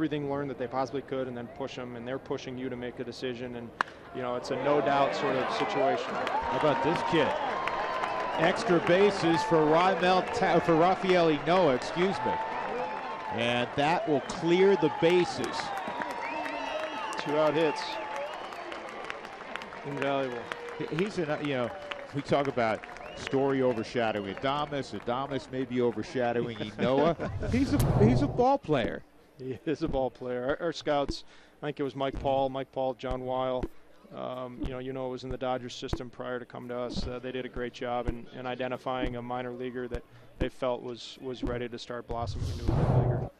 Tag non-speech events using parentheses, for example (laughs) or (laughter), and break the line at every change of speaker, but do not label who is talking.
everything learned that they possibly could and then push them and they're pushing you to make a decision and you know it's a no doubt sort of situation
how about this kid extra bases for Ramel Ta- for Rafael Ynoa excuse me and that will clear the bases
two out hits invaluable
he's an you know we talk about Story overshadowing Adames. Adames may be overshadowing (laughs) Ynoa. he's a he's a ball player.
He (laughs) is a ball player. Our, our, scouts, I think it was Mike Paul, Mike Paul, John Weil. Um, you know, you know, it was in the Dodgers system prior to come to us. Uh, they did a great job in, in identifying a minor leaguer that they felt was was ready to start blossoming into a big leaguer.